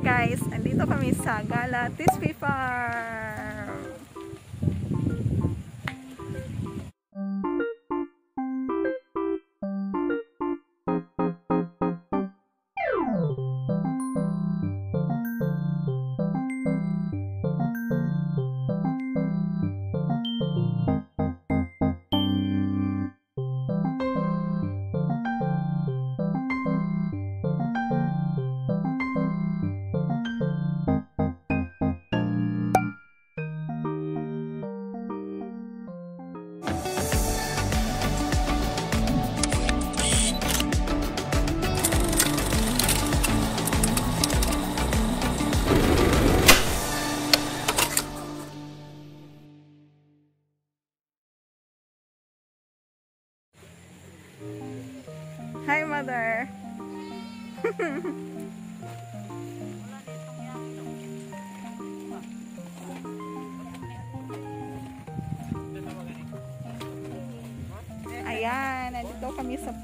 Guys, andito kami sa Gala Tispi Farm.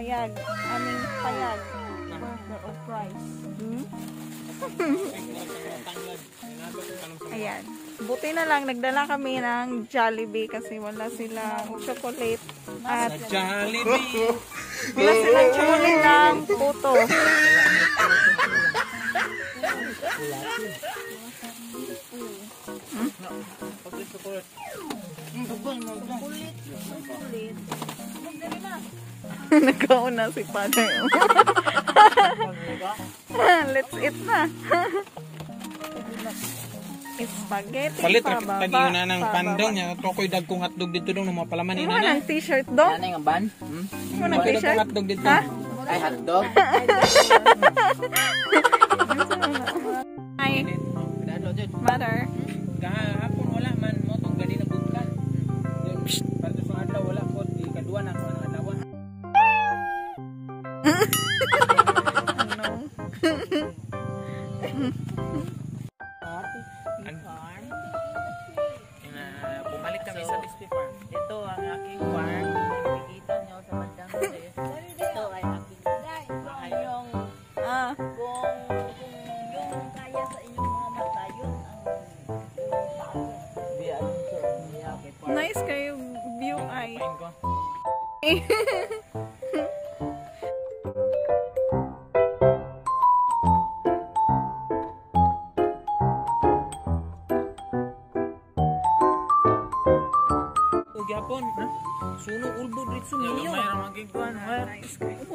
Payag. Aming payag. Burger of rice. Hmm? Ayan. Buti na lang, nagdala kami ng Jollibee kasi wala silang chocolate at Jollibee. wala silang chocolate ng puto. Nagkauna si father. Let's eat na. Spaghetti. Palit ra pababa, tagi na ng pandong niya. To ko'y dagkong hotdog dito dong mga palaman ni Imo nana. ng t-shirt do? Ano yung ban? Hmm? Imo ng Wala t-shirt? hotdog dito. Ha? Ay, hotdog? Jud. mother. O gyapon. Suno ulbo. Nice kayo.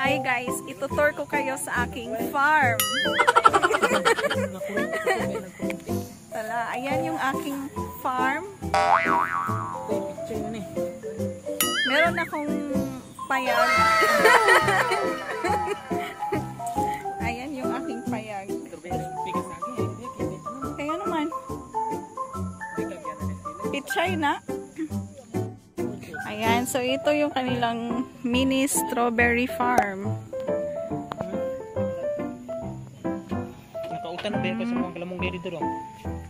Hi guys, itutur ko kayo sa aking farm. Tala, ayan yung aking farm. Akong payag. ayan yung aking payag. Kaya naman, pichay na. Ayan, so ito yung kanilang mini strawberry farm. Nakautan ba ko sa mga kalamong dito dito dong.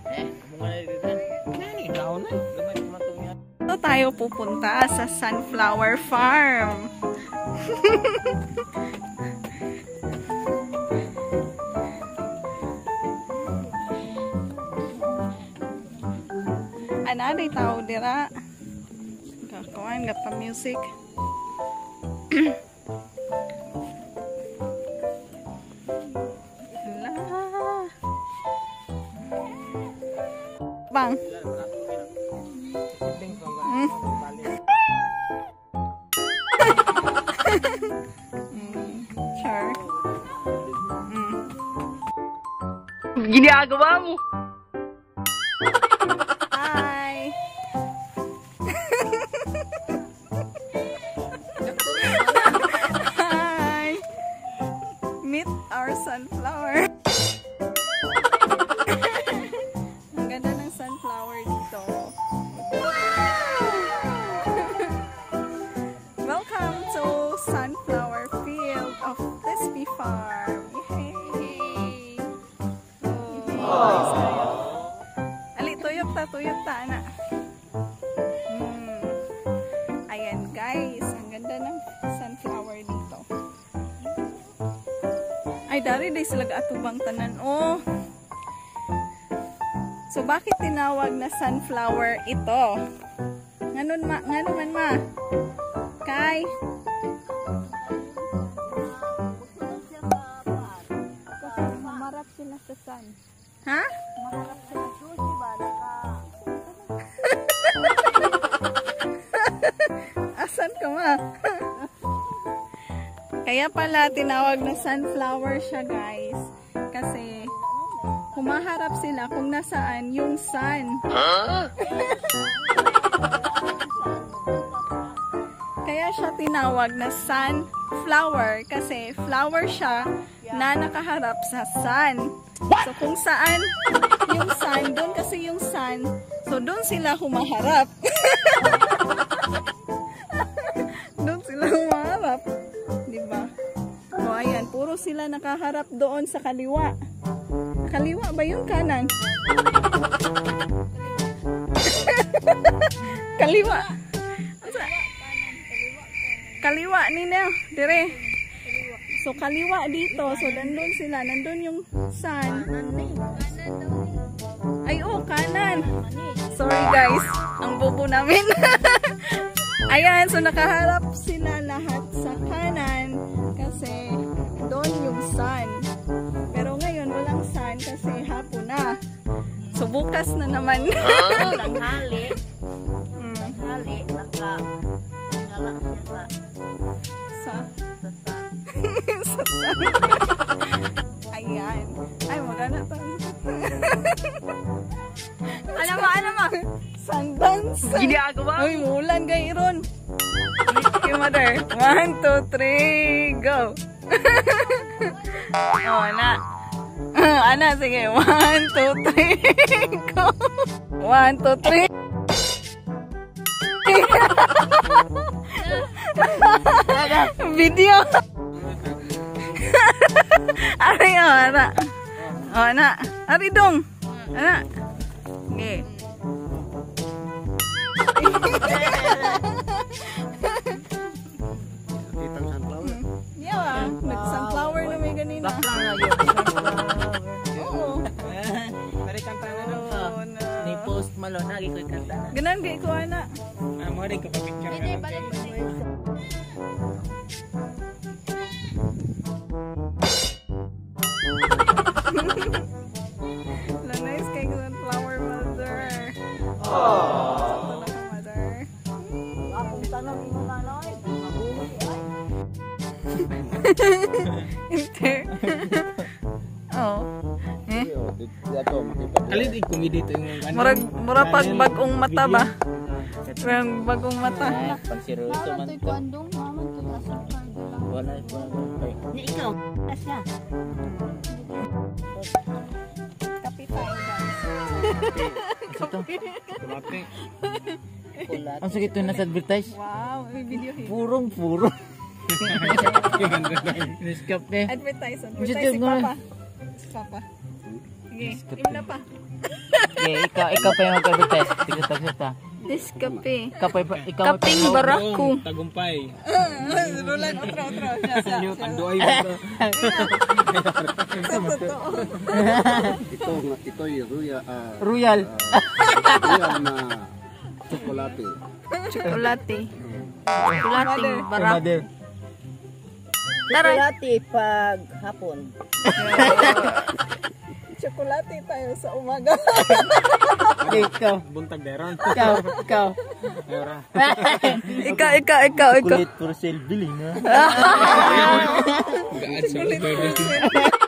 Eh, Mga na dito. Nani daon na. Gamay tayo pupunta sa sunflower farm. Anaday tao dira. Kakuan gata music. Mm, sure. Mm. Ginagawa mo! Dari day sila atubang tanan. Oh. So, bakit tinawag na sunflower ito? Nganon ma, nganon man ma? Kay, kasi mamarap sila sa sun. Ha? Maharap Kaya pala tinawag na sunflower siya guys. Kasi humaharap sila kung nasaan yung sun. Kaya siya tinawag na sunflower kasi flower siya na nakaharap sa sun. So kung saan yung sun, doon kasi yung sun, so doon sila humaharap. nakaharap doon sa kaliwa. Kaliwa ba yun kanan? kaliwa. Kaliwa nina, dire. So kaliwa dito, so nandun sila, nandun yung sun. Ay oh, kanan. Sorry guys, ang bobo namin. Ayan, so nakaharap sila lahat sa kanan kasi bukas na naman. Tanghali. Mm, Tanghali. Naka... Ngala siya sa... sa, sa sun. sa sun. Ayan. Ay, magana to. ano mo, ano mo? Sundance. Ginagawa Uy, mulan kay Iron. Okay, mother. One, two, three, go. oh, ana. ana, sige. One, two, three, go. One, two, three. Video. Ari, oh, ana. Oh, ana. Ari dong. Ana. Okay. Kitang sunflower. Yeah, nag-sunflower na may ganina. Oo. Post malo na gikoy kanta na. Ganan kay ko ana. Ah, mo rin kapag picture ka. lang. La nice kay sunflower mother. Oh. ka mother. Mabuhi ay. Inter. oh. Di- di ato, makipag- Alin yung ano? murag mura pag Ano, bagong mata ba? Murag bagong mata. Pagsiruso man to. Kuandong naman to Wala, wala. Ni ikaw. Asya. Kapi tayo guys. Kumate. Ang sakit to nasa advertise. Wow, may video hit. Purong puro. Nescafe. Advertise, Dito advertise si. Papa. Si Papa. Sige, im na pa. Okay, ikaw, ikaw pa yung mag-advertise. Tika tagsa ta. Discape. Ikaw pa ikaw pa Kaping baraku. Tagumpay. Rulan, otro, otro. Siya, kandoy mo. Sa. Ito, nga- ito yung ruya, ah, Royal. ah, royal na. Chocolate. Chocolate mother. Tara, Chocolate pag hapon. chocolate tayo sa umaga. Okay, ikaw. Buntag deron. Ikaw, ikaw. Ikaw, ikaw, ikaw, ikaw. Kulit for sale billing, ha? Gaan sa